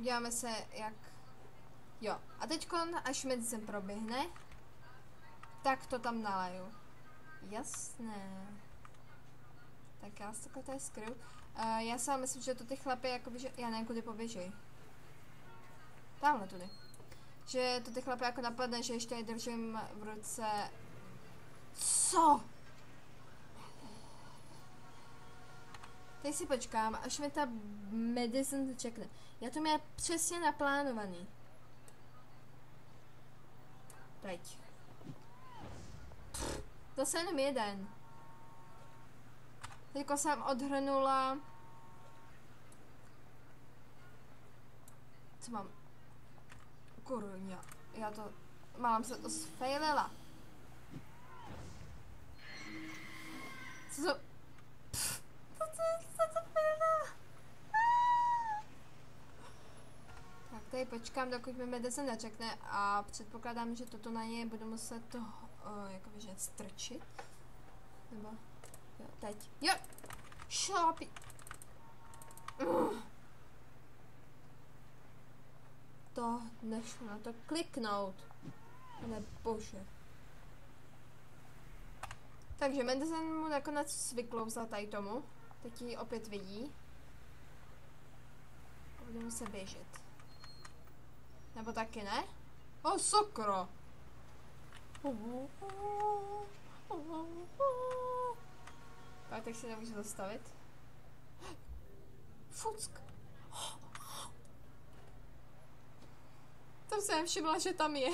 podíváme se, jak... Jo, a teďkon, až medicin proběhne, tak to tam nalaju. Jasné. Tak já si takhle tady skryju. Uh, já si myslím, že to ty chlapy, jakoby, že... Já nevím, kudy poběžej. Tamhle tudy. Že to ty chlapy jako napadne, že ještě je držím v ruce... Co? Teď si počkám, až mi ta medicine čekne. Já to měla přesně naplánovaný. Teď. Zase jenom jeden. Teďko jsem odhrnula... Co mám? Kurňa, já to... Mám se to sfailila. Počkám, dokud mi medicine nečekne a předpokládám, že toto na něj budu muset to, uh, jakoby, že strčit. Nebo, jo, teď. Jo! Šlápi! To nešlo na to kliknout. Ne bože. Takže Mendezem mu nakonec vyklouzal tady tomu. Teď ji opět vidí. A bude muset běžet. Nebo taky ne? O, sokro! Tak, tak si nemůžu zastavit. Fuck. To jsem všimla, že tam je.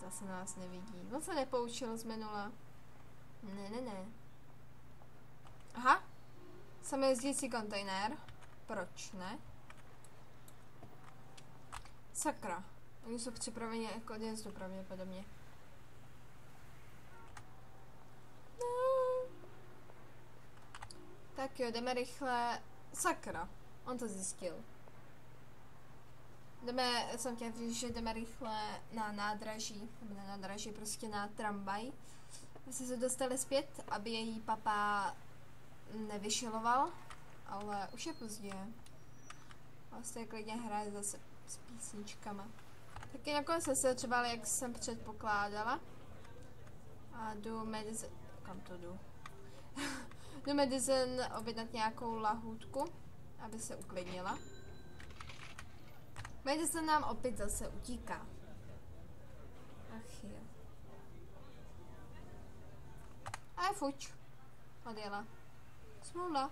Ta se nás nevidí. On se nepoučil z minula. Ne, ne, ne. Aha. Samojezdící kontejner. Proč ne? Sakra. Oni jsou připraveni jako odjezdu pravděpodobně. No. Tak jo, jdeme rychle. Sakra. On to zjistil. Jdeme, jsem chtěla říct, že jdeme rychle na nádraží, nebo na nádraží, prostě na tramvaj. My jsme se dostali zpět, aby její papa nevyšiloval, ale už je pozdě. Vlastně klidně hraje zase s písničkama. Taky nakonec se setřebali, jak jsem předpokládala. A jdu mediz... Kam to jdu? jdu medicine objednat nějakou lahůdku aby se uklidnila. Medicine nám opět zase utíká. Ach jo. A je fuč. Odjela. Smůla.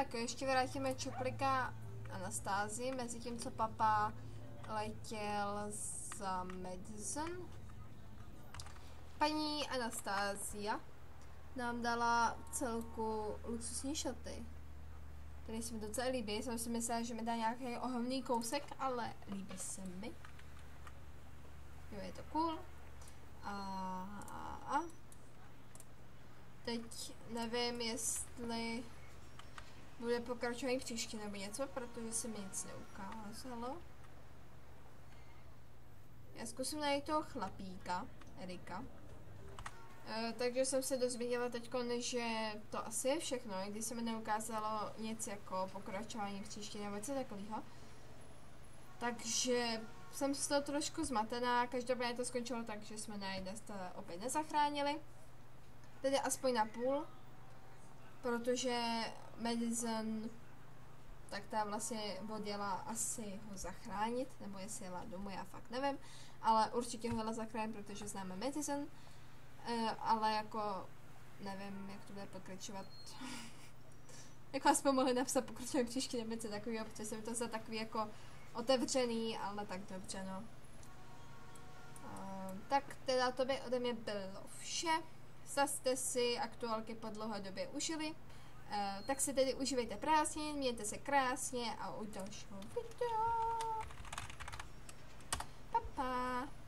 Tak, ještě vrátíme Čuplika Anastázii, mezi tím, co papa letěl za Medicine. Paní Anastázia nám dala celku luxusní šaty, které se mi docela líbí. Jsem si myslela, že mi dá nějaký ohavný kousek, ale líbí se mi. Jo, je to cool. A, a, a. Teď nevím, jestli bude pokračovat příště nebo něco, protože se mi nic neukázalo. Já zkusím najít toho chlapíka, Erika. Uh, takže jsem se dozvěděla teď, že to asi je všechno, když se mi neukázalo nic jako pokračování příště nebo něco takového. Takže jsem z toho trošku zmatená, každopádně to skončilo tak, že jsme najdest opět nezachránili. Tedy aspoň na půl, protože Madison tak ta vlastně odjela asi ho zachránit, nebo jestli jela domů, já fakt nevím, ale určitě ho jela zachránit, protože známe Madison. Uh, ale jako nevím, jak to bude pokračovat. jako aspoň mohli napsat pokračovat příští nebo něco takového, protože jsem to za takový jako otevřený, ale tak dobře, no. Uh, tak teda to by ode mě bylo vše. Zase si aktuálky po dlouhodobě užili. Uh, tak si tedy užívejte prázdnin, mějte se krásně a u dalšího videa. Pa, pa.